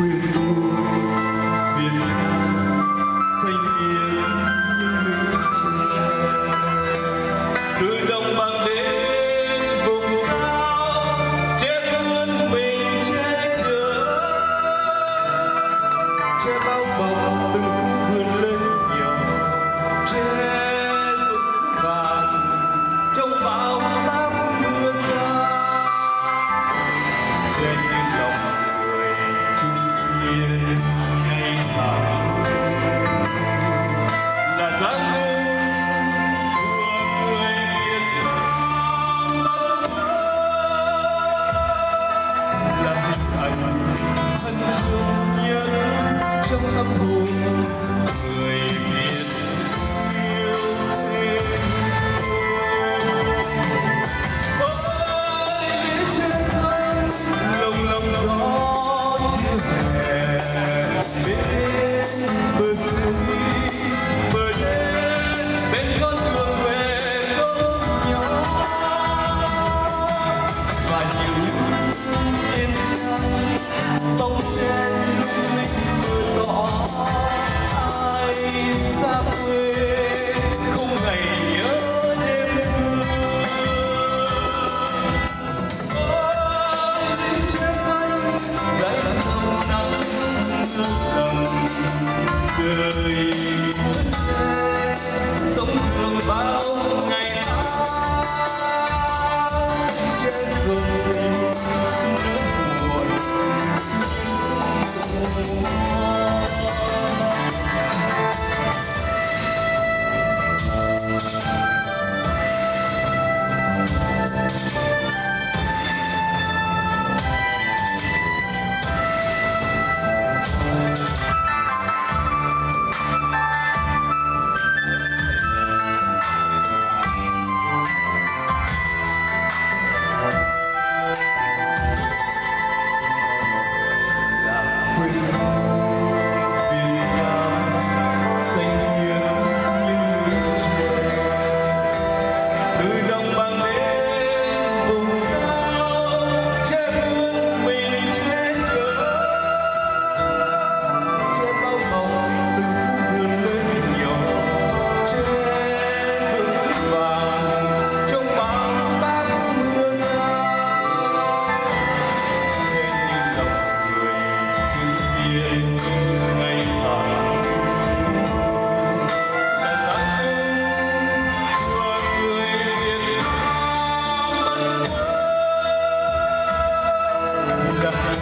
with you. Tâm đời